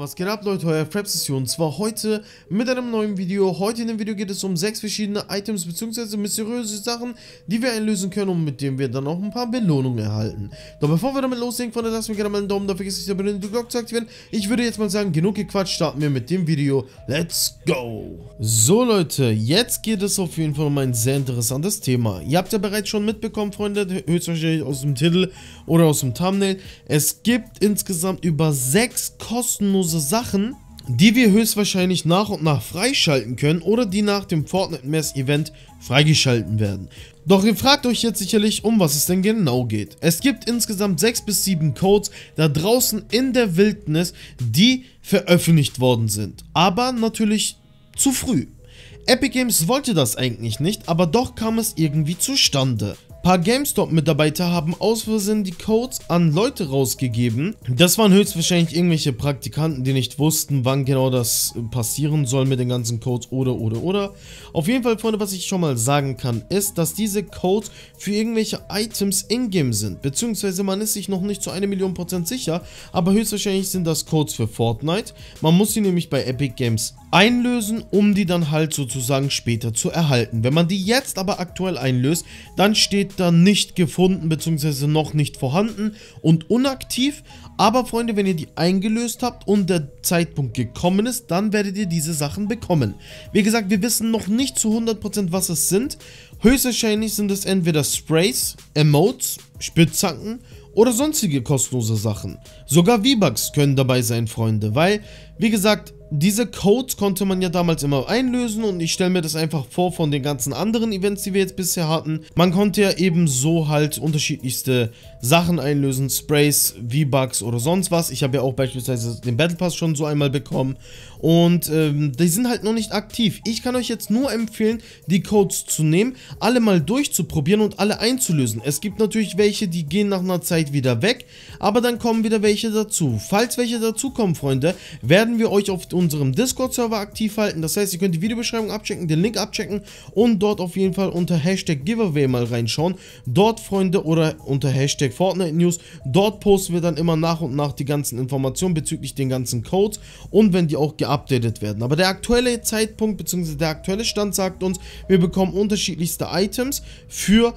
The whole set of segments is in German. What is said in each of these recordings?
Was geht ab Leute, euer Fraps hier und zwar heute mit einem neuen Video. Heute in dem Video geht es um sechs verschiedene Items bzw. mysteriöse Sachen, die wir einlösen können und mit denen wir dann auch ein paar Belohnungen erhalten. Doch bevor wir damit loslegen, Freunde, lasst mir gerne mal einen Daumen da, vergesst nicht die Glocke zu aktivieren. Ich würde jetzt mal sagen, genug gequatscht, starten wir mit dem Video. Let's go! So Leute, jetzt geht es auf jeden Fall um ein sehr interessantes Thema. Ihr habt ja bereits schon mitbekommen, Freunde, höchstwahrscheinlich aus dem Titel oder aus dem Thumbnail. Es gibt insgesamt über sechs kostenlose kostenlose Sachen, die wir höchstwahrscheinlich nach und nach freischalten können oder die nach dem Fortnite Mess Event freigeschalten werden. Doch ihr fragt euch jetzt sicherlich, um was es denn genau geht. Es gibt insgesamt 6 bis 7 Codes da draußen in der Wildnis, die veröffentlicht worden sind. Aber natürlich zu früh. Epic Games wollte das eigentlich nicht, aber doch kam es irgendwie zustande paar GameStop-Mitarbeiter haben aus Versehen die Codes an Leute rausgegeben. Das waren höchstwahrscheinlich irgendwelche Praktikanten, die nicht wussten, wann genau das passieren soll mit den ganzen Codes oder oder oder. Auf jeden Fall, Freunde, was ich schon mal sagen kann, ist, dass diese Codes für irgendwelche Items in-game sind. Beziehungsweise man ist sich noch nicht zu einer Million Prozent sicher, aber höchstwahrscheinlich sind das Codes für Fortnite. Man muss sie nämlich bei Epic Games einlösen, um die dann halt sozusagen später zu erhalten. Wenn man die jetzt aber aktuell einlöst, dann steht da nicht gefunden bzw. noch nicht vorhanden und unaktiv. Aber Freunde, wenn ihr die eingelöst habt und der Zeitpunkt gekommen ist, dann werdet ihr diese Sachen bekommen. Wie gesagt, wir wissen noch nicht zu 100% was es sind. Höchstwahrscheinlich sind es entweder Sprays, Emotes, Spitzhacken oder sonstige kostenlose Sachen. Sogar V-Bucks können dabei sein, Freunde, weil, wie gesagt, diese Codes konnte man ja damals immer einlösen und ich stelle mir das einfach vor von den ganzen anderen Events, die wir jetzt bisher hatten. Man konnte ja eben so halt unterschiedlichste Sachen einlösen, Sprays, V-Bucks oder sonst was. Ich habe ja auch beispielsweise den Battle Pass schon so einmal bekommen und ähm, die sind halt noch nicht aktiv. Ich kann euch jetzt nur empfehlen, die Codes zu nehmen, alle mal durchzuprobieren und alle einzulösen. Es gibt natürlich welche, die gehen nach einer Zeit wieder weg, aber dann kommen wieder welche dazu. Falls welche dazukommen, Freunde, werden wir euch auf unserem Discord-Server aktiv halten. Das heißt, ihr könnt die Videobeschreibung abchecken, den Link abchecken und dort auf jeden Fall unter Hashtag Giveaway mal reinschauen. Dort, Freunde, oder unter Hashtag Fortnite News, dort posten wir dann immer nach und nach die ganzen Informationen bezüglich den ganzen Codes und wenn die auch geupdatet werden. Aber der aktuelle Zeitpunkt bzw. der aktuelle Stand sagt uns, wir bekommen unterschiedlichste Items für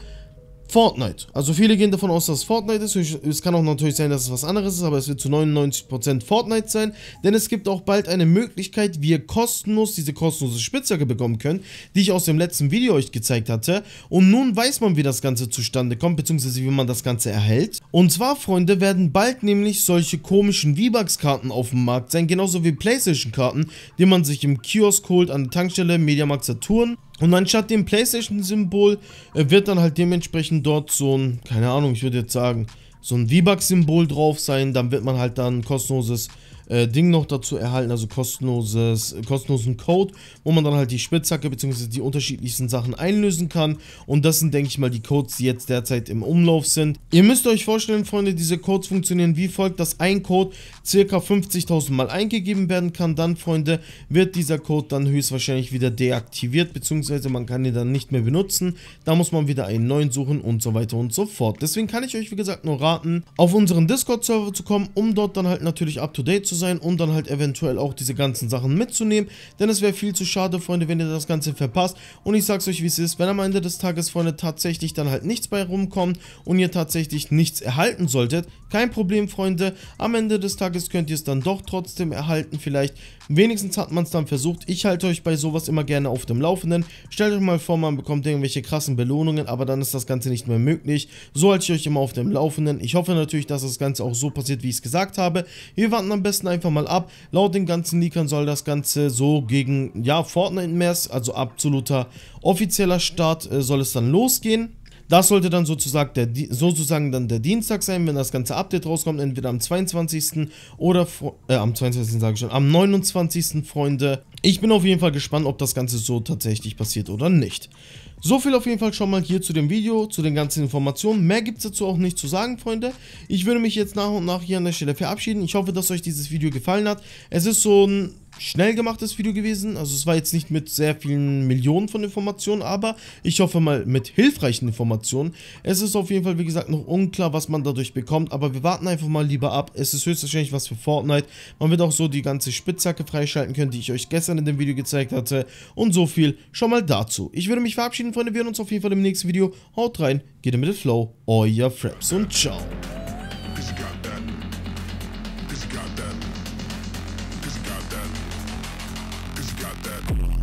Fortnite. Also viele gehen davon aus, dass es Fortnite ist. Es kann auch natürlich sein, dass es was anderes ist, aber es wird zu 99% Fortnite sein. Denn es gibt auch bald eine Möglichkeit, wie ihr kostenlos diese kostenlose Spitzhacke bekommen könnt, die ich aus dem letzten Video euch gezeigt hatte. Und nun weiß man, wie das Ganze zustande kommt, beziehungsweise wie man das Ganze erhält. Und zwar, Freunde, werden bald nämlich solche komischen V-Bucks-Karten auf dem Markt sein, genauso wie Playstation-Karten, die man sich im Kiosk holt, an der Tankstelle, Mediamarkt Saturn und anstatt dem PlayStation-Symbol äh, wird dann halt dementsprechend dort so ein, keine Ahnung, ich würde jetzt sagen, so ein V-Bucks-Symbol drauf sein. Dann wird man halt dann ein kostenloses äh, Ding noch dazu erhalten, also kostenloses, kostenlosen Code, wo man dann halt die Spitzhacke bzw. die unterschiedlichsten Sachen einlösen kann. Und das sind, denke ich mal, die Codes, die jetzt derzeit im Umlauf sind. Ihr müsst euch vorstellen, Freunde, diese Codes funktionieren wie folgt, dass ein Code circa 50.000 Mal eingegeben werden kann. Dann, Freunde, wird dieser Code dann höchstwahrscheinlich wieder deaktiviert, beziehungsweise man kann ihn dann nicht mehr benutzen. Da muss man wieder einen neuen suchen und so weiter und so fort. Deswegen kann ich euch, wie gesagt, nur raten, auf unseren Discord-Server zu kommen, um dort dann halt natürlich up-to-date zu sein sein und dann halt eventuell auch diese ganzen Sachen mitzunehmen. Denn es wäre viel zu schade, Freunde, wenn ihr das Ganze verpasst. Und ich sag's euch, wie es ist, wenn am Ende des Tages, Freunde, tatsächlich dann halt nichts bei rumkommt und ihr tatsächlich nichts erhalten solltet, kein Problem, Freunde. Am Ende des Tages könnt ihr es dann doch trotzdem erhalten, vielleicht. Wenigstens hat man es dann versucht. Ich halte euch bei sowas immer gerne auf dem Laufenden. Stellt euch mal vor, man bekommt irgendwelche krassen Belohnungen, aber dann ist das Ganze nicht mehr möglich. So halte ich euch immer auf dem Laufenden. Ich hoffe natürlich, dass das Ganze auch so passiert, wie ich es gesagt habe. Wir warten am besten einfach mal ab. Laut den ganzen Leakern soll das Ganze so gegen, ja, Fortnite-Mers, also absoluter offizieller Start, äh, soll es dann losgehen. Das sollte dann sozusagen der, sozusagen dann der Dienstag sein, wenn das ganze Update rauskommt, entweder am 22. oder äh, am 22. sage ich schon, am 29. Freunde. Ich bin auf jeden Fall gespannt, ob das Ganze so tatsächlich passiert oder nicht. So viel auf jeden Fall schon mal hier zu dem Video, zu den ganzen Informationen. Mehr gibt es dazu auch nicht zu sagen, Freunde. Ich würde mich jetzt nach und nach hier an der Stelle verabschieden. Ich hoffe, dass euch dieses Video gefallen hat. Es ist so ein schnell gemachtes Video gewesen. Also es war jetzt nicht mit sehr vielen Millionen von Informationen, aber ich hoffe mal mit hilfreichen Informationen. Es ist auf jeden Fall, wie gesagt, noch unklar, was man dadurch bekommt, aber wir warten einfach mal lieber ab. Es ist höchstwahrscheinlich was für Fortnite. Man wird auch so die ganze Spitzhacke freischalten können, die ich euch gestern in dem Video gezeigt hatte. Und so viel schon mal dazu. Ich würde mich verabschieden, Freunde. Wir sehen uns auf jeden Fall im nächsten Video. Haut rein, geht mit dem Flow. Euer Fraps und ciao. got that.